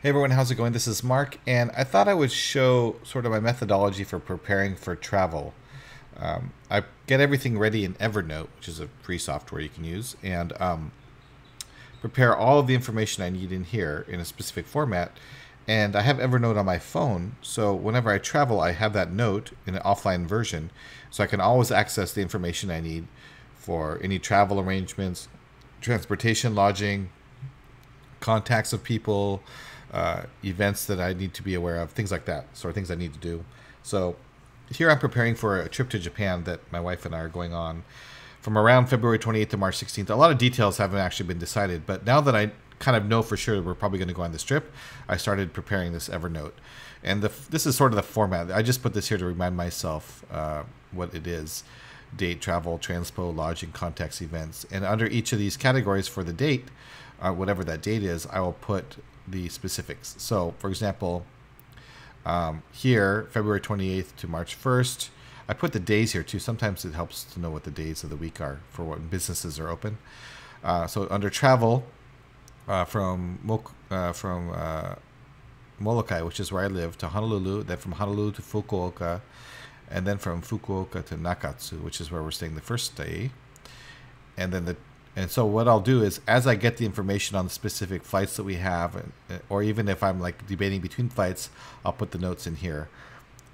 Hey everyone, how's it going? This is Mark, and I thought I would show sort of my methodology for preparing for travel. Um, I get everything ready in Evernote, which is a free software you can use, and um, prepare all of the information I need in here in a specific format. And I have Evernote on my phone, so whenever I travel, I have that note in an offline version, so I can always access the information I need for any travel arrangements, transportation, lodging, contacts of people, uh, events that I need to be aware of, things like that, sort of things I need to do. So here I'm preparing for a trip to Japan that my wife and I are going on from around February 28th to March 16th. A lot of details haven't actually been decided, but now that I kind of know for sure that we're probably going to go on this trip, I started preparing this Evernote. And the, this is sort of the format. I just put this here to remind myself uh, what it is date, travel, transpo, lodging, contacts, events. And under each of these categories for the date, uh, whatever that date is, I will put the specifics. So, for example, um, here, February 28th to March 1st, I put the days here too. Sometimes it helps to know what the days of the week are for what businesses are open. Uh, so under travel, uh, from uh, from uh, Molokai, which is where I live, to Honolulu, then from Honolulu to Fukuoka, and then from Fukuoka to Nakatsu, which is where we're staying the first day. And then the and so what I'll do is, as I get the information on the specific flights that we have, or even if I'm like debating between flights, I'll put the notes in here,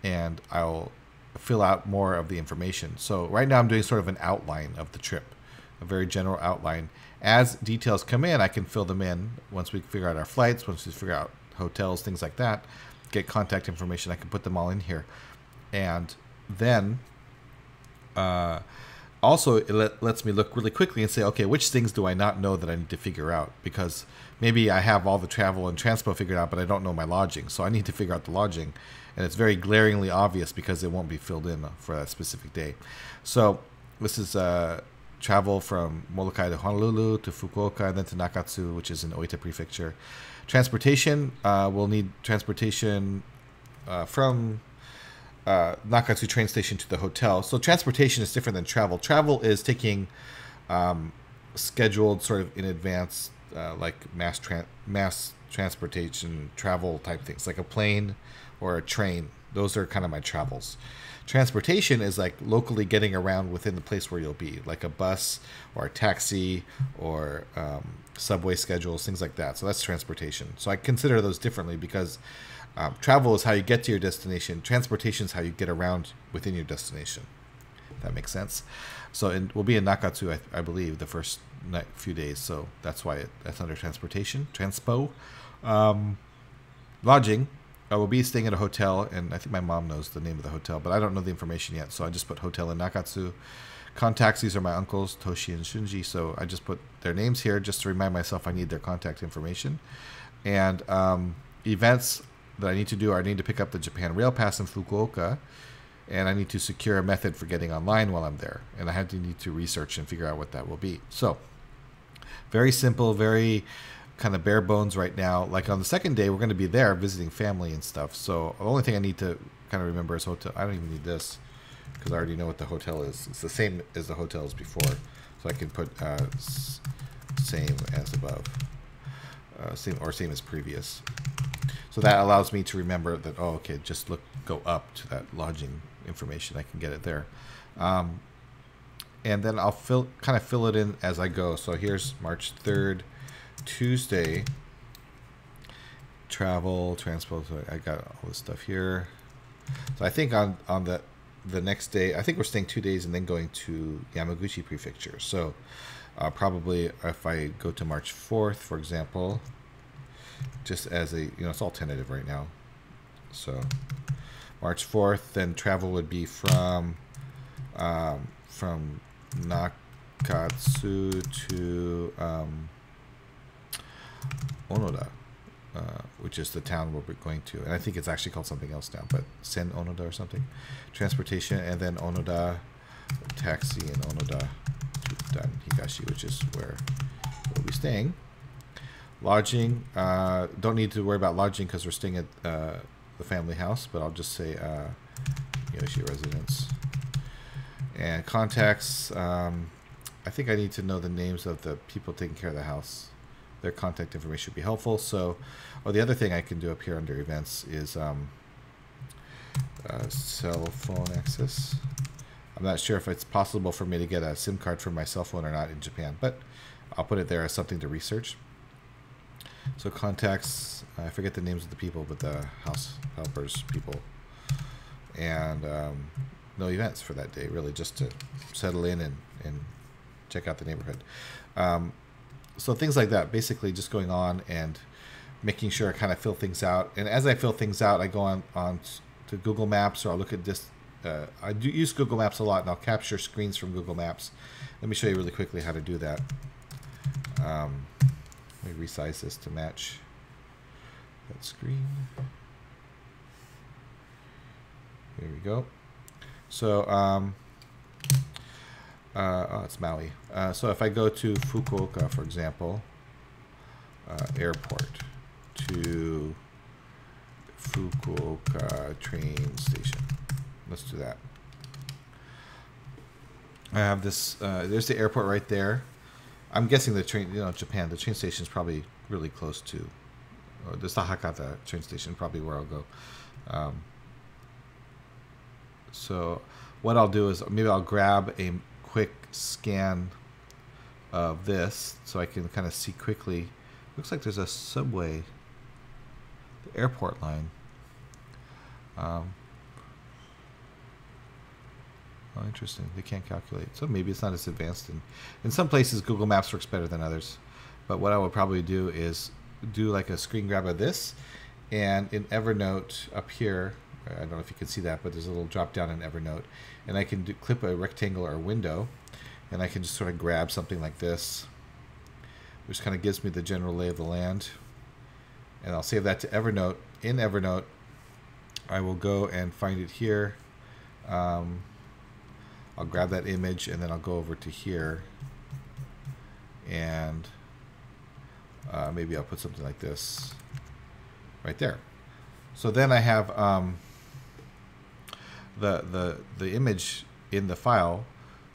and I'll fill out more of the information. So right now I'm doing sort of an outline of the trip, a very general outline. As details come in, I can fill them in once we figure out our flights, once we figure out hotels, things like that. Get contact information. I can put them all in here, and then. Uh, also it let, lets me look really quickly and say okay which things do i not know that i need to figure out? Because maybe i have all the travel and transpo figured out but i don't know my lodging. So i need to figure out the lodging. And it's very glaringly obvious because it won't be filled in for that specific day. So this is uh, travel from molokai to honolulu to fukuoka and then to nakatsu which is in oita prefecture. Transportation uh, we'll need transportation uh, from uh, Nakatsu train station to the hotel. So transportation is different than travel. Travel is taking um, scheduled sort of in advance, uh, like mass tra- mass transportation travel type things, like a plane or a train. Those are kind of my travels. Transportation is like locally getting around within the place where you'll be, like a bus or a taxi or um, subway schedules, things like that. So that's transportation. So I consider those differently because um, travel is how you get to your destination. Transportation is how you get around within your destination. that makes sense. So in, we'll be in Nakatsu, I, I believe, the first night, few days. So that's why it, that's under transportation, transpo. Um, lodging. I will be staying at a hotel, and I think my mom knows the name of the hotel, but I don't know the information yet. So I just put hotel in Nakatsu. Contacts, these are my uncles, Toshi and Shunji. So I just put their names here just to remind myself I need their contact information. And um, events, that I need to do are I need to pick up the Japan Rail Pass in Fukuoka, and I need to secure a method for getting online while I'm there. And I have to need to research and figure out what that will be. So, very simple, very kind of bare bones right now. Like on the second day, we're going to be there visiting family and stuff. So the only thing I need to kind of remember is hotel. I don't even need this because I already know what the hotel is. It's the same as the hotels before, so I can put uh, same as above, uh, same or same as previous. So that allows me to remember that, oh, okay, just look, go up to that lodging information. I can get it there. Um, and then I'll fill, kind of fill it in as I go. So here's March 3rd, Tuesday. Travel, transport. So I got all this stuff here. So I think on, on the, the next day, I think we're staying two days and then going to Yamaguchi Prefecture. So uh, probably if I go to March 4th, for example, just as a, you know, it's all tentative right now. So March 4th, then travel would be from, um, from Nakatsu to um, Onoda, uh, which is the town we're going to. And I think it's actually called something else now, but Sen Onoda or something. Transportation, and then Onoda, taxi in Onoda to Higashi, which is where we'll be staying. Lodging, uh, don't need to worry about lodging because we're staying at uh, the family house, but I'll just say uh, Yoshi residence. And contacts, um, I think I need to know the names of the people taking care of the house. their contact information would be helpful. So, or the other thing I can do up here under events is um, uh, cell phone access. I'm not sure if it's possible for me to get a SIM card for my cell phone or not in Japan, but I'll put it there as something to research. So contacts, I forget the names of the people, but the house helpers people, and um, no events for that day, really, just to settle in and, and check out the neighborhood. Um, so things like that, basically just going on and making sure I kind of fill things out. And as I fill things out, I go on, on to Google Maps or I'll look at this. Uh, I do use Google Maps a lot and I'll capture screens from Google Maps. Let me show you really quickly how to do that. Um, let me resize this to match that screen. Here we go. So, um, uh, oh, it's Maui. Uh, so if I go to Fukuoka, for example, uh, airport to Fukuoka train station. Let's do that. I have this, uh, there's the airport right there. I'm guessing the train, you know, Japan, the train station is probably really close to, or the Hakata train station, probably where I'll go. Um, so what I'll do is maybe I'll grab a quick scan of this so I can kind of see quickly. Looks like there's a subway, the airport line. Um, oh, interesting. They can't calculate. So maybe it's not as advanced. In, in some places, Google Maps works better than others. But what I would probably do is do like a screen grab of this. And in Evernote up here, I don't know if you can see that, but there's a little drop down in Evernote, and I can do, clip a rectangle or window, and I can just sort of grab something like this, which kind of gives me the general lay of the land. And I'll save that to Evernote. In Evernote, I will go and find it here. Um, I'll grab that image and then I'll go over to here and uh, maybe I'll put something like this right there. So then I have um, the the the image in the file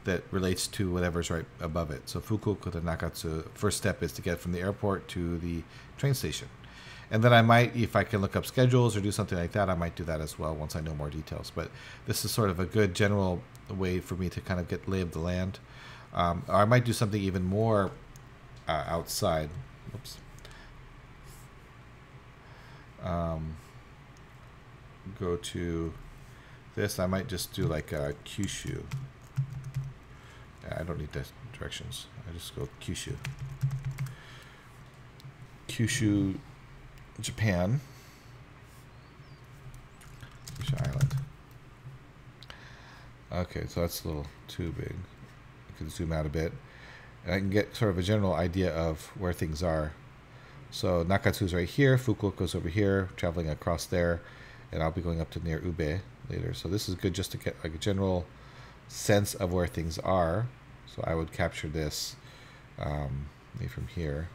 that relates to whatever's right above it. So Fukuoka to Nakatsu, first step is to get from the airport to the train station. And then I might, if I can look up schedules or do something like that, I might do that as well once I know more details. But this is sort of a good general way for me to kind of get lay of the land. Um, or I might do something even more uh, outside. Oops. Um, go to this, I might just do like a Kyushu. I don't need the directions. I just go Kyushu. Kyushu, Japan. Kyushu Island. Okay, so that's a little too big. I can zoom out a bit. And I can get sort of a general idea of where things are. So Nakatsu's right here, Fukuoka's over here, traveling across there, and I'll be going up to near Ube later. So this is good just to get like a general sense of where things are. So I would capture this um, from here,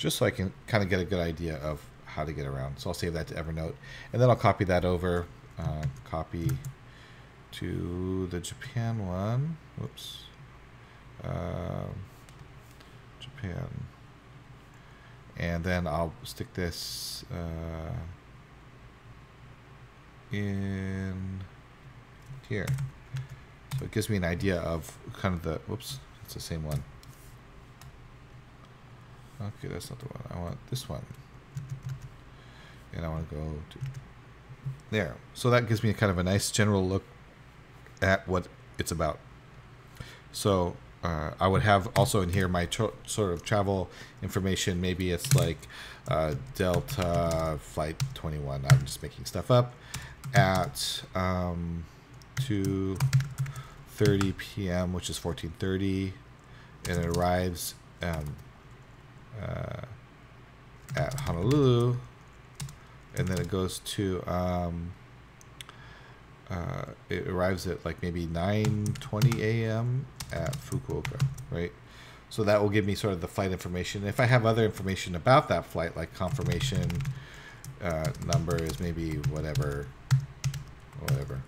just so I can kind of get a good idea of how to get around. So I'll save that to Evernote, and then I'll copy that over. Uh, copy to the Japan one. Whoops. Uh, Japan. And then I'll stick this. Uh, in here. So it gives me an idea of kind of the, whoops, it's the same one. Okay, that's not the one. I want this one. And I want to go to there. So that gives me a kind of a nice general look at what it's about. So uh, I would have also in here my sort of travel information. Maybe it's like uh, Delta Flight 21. I'm just making stuff up at um, 2.30 p.m., which is 14.30, and it arrives um, uh, at Honolulu, and then it goes to, um, uh, it arrives at like maybe 9.20 a.m. at Fukuoka, right? So that will give me sort of the flight information. If I have other information about that flight, like confirmation uh, number is maybe whatever, whatever,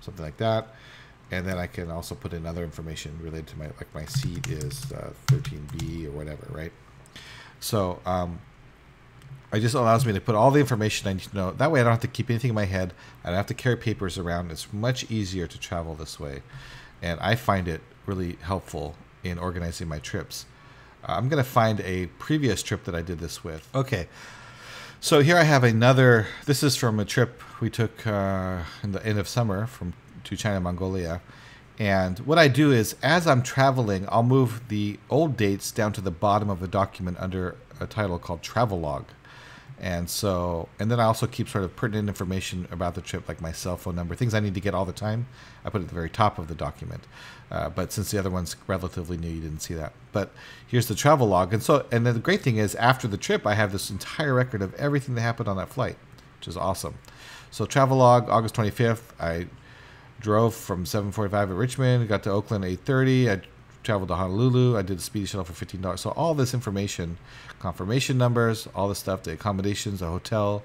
something like that. and then I can also put in other information related to my like my seat is uh, 13B or whatever, right? So um, it just allows me to put all the information I need to know. That way, I don't have to keep anything in my head. I don't have to carry papers around. It's much easier to travel this way, and I find it really helpful in organizing my trips. Uh, I'm going to find a previous trip that I did this with. Okay. So here I have another. This is from a trip we took uh, in the end of summer from to China, Mongolia. And what I do is, as I'm traveling, I'll move the old dates down to the bottom of the document under a title called Travelog. And so, and then I also keep sort of pertinent information about the trip, like my cell phone number, things I need to get all the time. I put it at the very top of the document. Uh, but since the other one's relatively new, you didn't see that. But here's the travel log. And so, and then the great thing is, after the trip, I have this entire record of everything that happened on that flight, which is awesome. So, travel log, August 25th, I drove from 7:45 at Richmond, got to Oakland 8:30. I traveled to Honolulu. I did the speedy shuttle for fifteen dollars. So all this information, confirmation numbers, all the stuff, the accommodations, the hotel,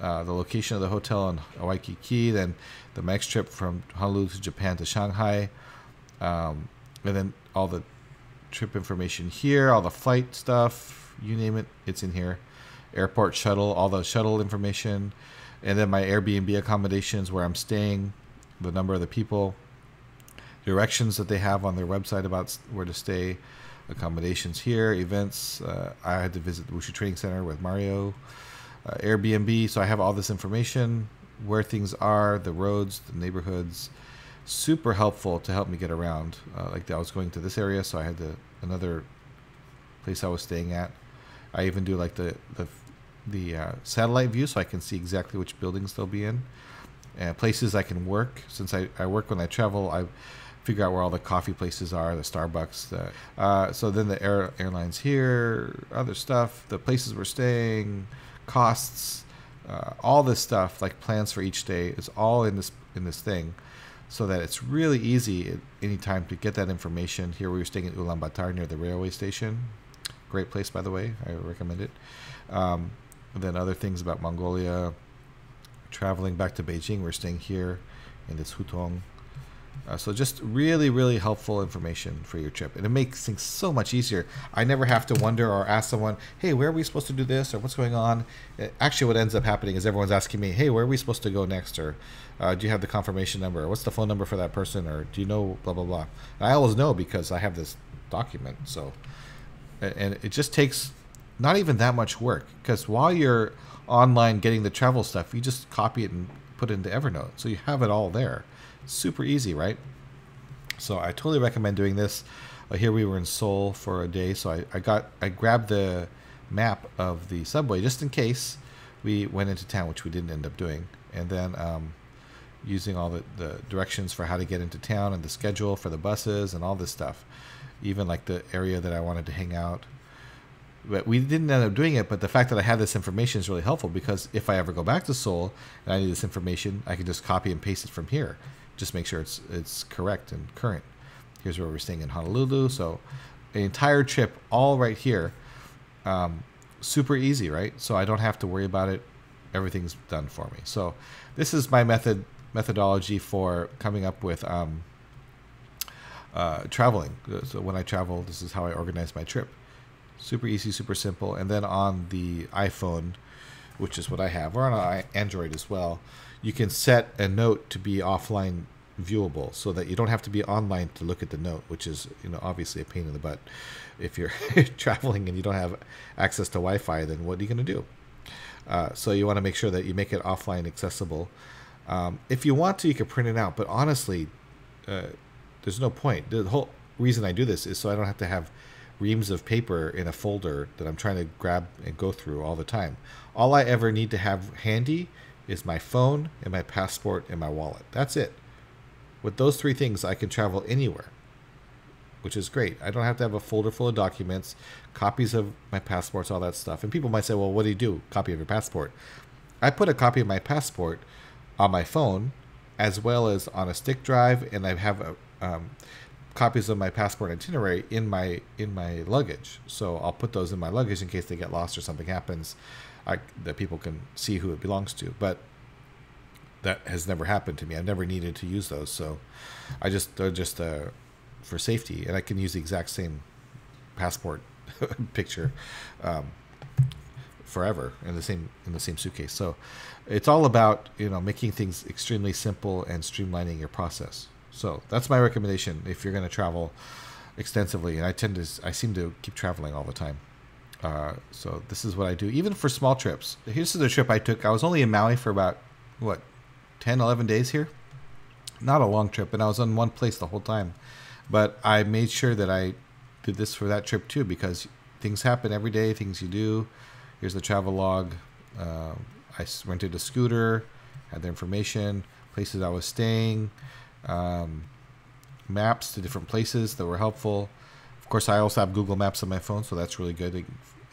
uh, the location of the hotel in Waikiki, then the next trip from Honolulu to Japan to Shanghai, um, and then all the trip information here, all the flight stuff, you name it, it's in here. Airport shuttle, all the shuttle information, and then my Airbnb accommodations where I'm staying, the number of the people directions that they have on their website about where to stay, accommodations here, events. Uh, I had to visit the Wushu Training Center with Mario, uh, Airbnb. So I have all this information, where things are, the roads, the neighborhoods. Super helpful to help me get around. Uh, like I was going to this area, so I had to another place I was staying at. I even do like the the the uh, satellite view, so I can see exactly which buildings they'll be in. And places I can work. Since I, I work when I travel, I figure out where all the coffee places are, the Starbucks. The, uh, so then the air, airlines here, other stuff, the places we're staying, costs, uh, all this stuff, like plans for each day, is all in this in this thing, so that it's really easy at any time to get that information. Here we were staying in Ulaanbaatar near the railway station. Great place, by the way. I recommend it. Um, then other things about Mongolia. Traveling back to Beijing, we're staying here in this Hutong uh, so just really, really helpful information for your trip, and it makes things so much easier. I never have to wonder or ask someone, "Hey, where are we supposed to do this?" or "What's going on?" It, actually, what ends up happening is everyone's asking me, "Hey, where are we supposed to go next?" or uh, "Do you have the confirmation number?" or "What's the phone number for that person?" or "Do you know blah blah blah?" And I always know because I have this document. So, and it just takes not even that much work because while you're online getting the travel stuff, you just copy it and put it into Evernote, so you have it all there super easy, right? So I totally recommend doing this. Uh, here we were in Seoul for a day, so I, I got I grabbed the map of the subway just in case we went into town, which we didn't end up doing, and then um, using all the, the directions for how to get into town and the schedule for the buses and all this stuff, even like the area that I wanted to hang out. But we didn't end up doing it. But the fact that I have this information is really helpful because if I ever go back to Seoul and I need this information, I can just copy and paste it from here just make sure it's it's correct and current. Here's where we're staying in Honolulu. So an entire trip all right here. Um, super easy, right? So I don't have to worry about it. Everything's done for me. So this is my method methodology for coming up with um, uh, traveling. So when I travel, this is how I organize my trip. Super easy, super simple. And then on the iPhone, which is what I have, or on Android as well, you can set a note to be offline viewable so that you don't have to be online to look at the note, which is you know obviously a pain in the butt. If you're traveling and you don't have access to Wi-Fi, then what are you going to do? Uh, so you want to make sure that you make it offline accessible. Um, if you want to, you can print it out, but honestly, uh, there's no point. The whole reason I do this is so I don't have to have reams of paper in a folder that I'm trying to grab and go through all the time. All I ever need to have handy is my phone and my passport and my wallet. That's it. With those three things, I can travel anywhere, which is great. I don't have to have a folder full of documents, copies of my passports, all that stuff. And people might say, well, what do you do? Copy of your passport. I put a copy of my passport on my phone as well as on a stick drive, and I have a, um, copies of my passport itinerary in my in my luggage. So I'll put those in my luggage in case they get lost or something happens. I, that people can see who it belongs to. But that has never happened to me. I've never needed to use those, so I just they're just uh, for safety, and I can use the exact same passport picture um, forever in the same in the same suitcase. So it's all about you know making things extremely simple and streamlining your process. So that's my recommendation if you're going to travel extensively, and I tend to I seem to keep traveling all the time. Uh, so this is what I do, even for small trips. Here's the trip I took. I was only in Maui for about what 10, 11 days here. Not a long trip, and I was on one place the whole time. But I made sure that I did this for that trip too because things happen every day. Things you do. Here's the travel log. Uh, I rented a scooter, had the information, places I was staying, um, maps to different places that were helpful. Of course, I also have Google Maps on my phone, so that's really good.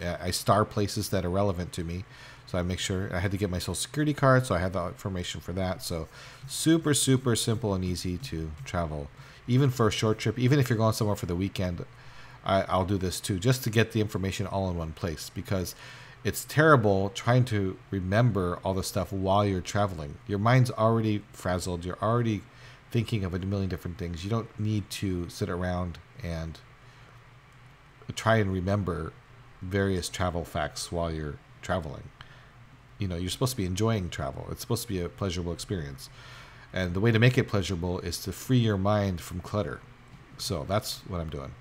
I star places that are relevant to me. So I make sure I had to get my social security card, so I had the information for that. So super, super simple and easy to travel, even for a short trip. Even if you're going somewhere for the weekend, I, I'll do this too, just to get the information all in one place because it's terrible trying to remember all the stuff while you're traveling. Your mind's already frazzled. You're already thinking of a million different things. You don't need to sit around and try and remember various travel facts while you're traveling. You know, you're supposed to be enjoying travel. It's supposed to be a pleasurable experience. And the way to make it pleasurable is to free your mind from clutter. So that's what I'm doing.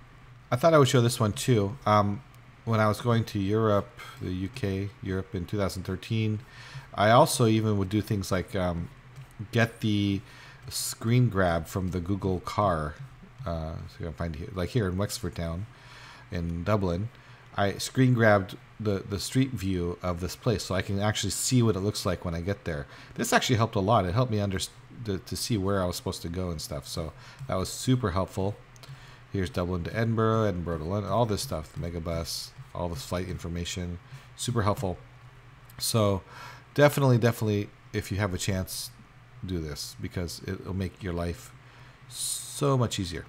I thought I would show this one too. Um, when I was going to Europe, the UK, Europe in 2013, I also even would do things like um, get the screen grab from the Google car. Uh, so you can find here, like here in Wexford Town, in Dublin. I screen grabbed the the street view of this place so I can actually see what it looks like when I get there. This actually helped a lot. It helped me understand to, to see where I was supposed to go and stuff. So that was super helpful. Here's Dublin to Edinburgh, Edinburgh to London, all this stuff, the megabus, all this flight information, super helpful. So definitely, definitely, if you have a chance, do this because it'll make your life so much easier.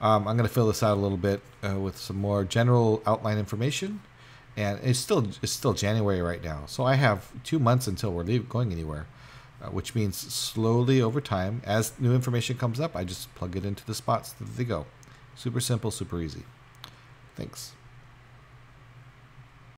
Um, I'm going to fill this out a little bit uh, with some more general outline information, and it's still it's still January right now, so I have two months until we're leave, going anywhere, uh, which means slowly over time, as new information comes up, I just plug it into the spots that they go. Super simple, super easy. Thanks.